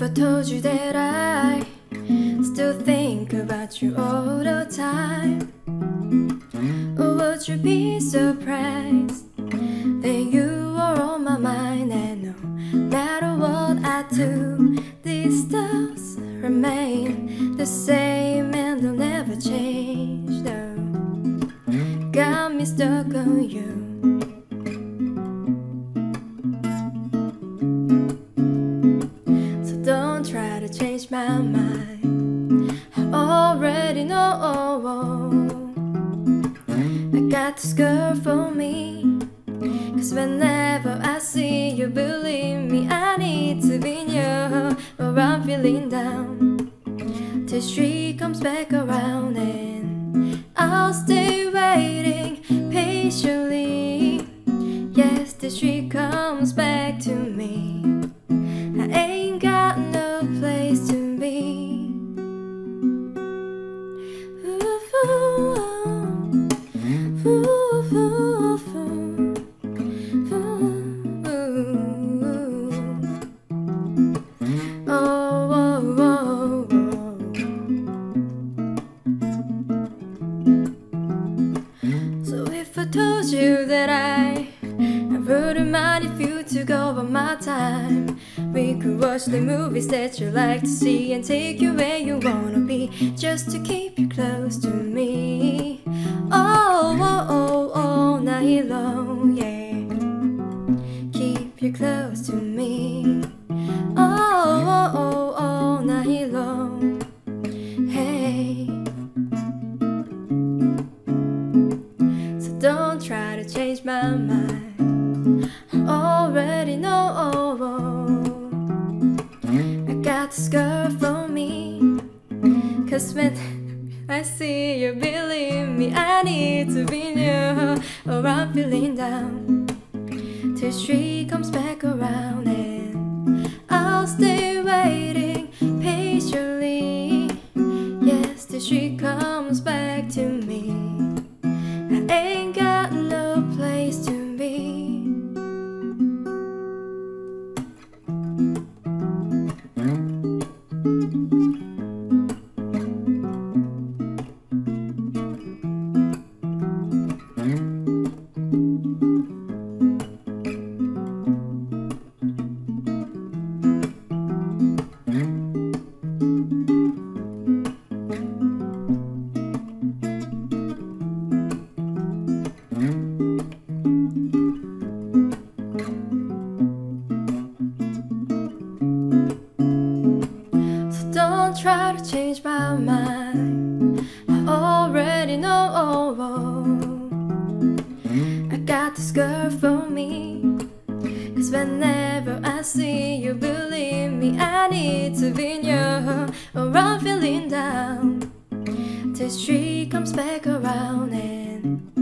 If I told you that I still think about you all the time, oh, would you be surprised that you are on my mind? And no matter what I do, these thoughts remain the same. Already know. I got this girl for me. Cause whenever I see you, believe me, I need to be near or I'm feeling down. Till she comes back around, and I'll stay waiting patiently. Yes, till she comes told you that I I wouldn't mind if you took over my time. We could watch the movies that you like to see and take you where you wanna be, just to keep you close to me. To change my mind. I already know. I got this girl for me. Cause when I see you, believe me, I need to be near her or I'm feeling down. Till she comes back around try to change my mind. I already know. All. I got this girl for me. Cause whenever I see you, believe me, I need to be near or I'm feeling down. This tree comes back around and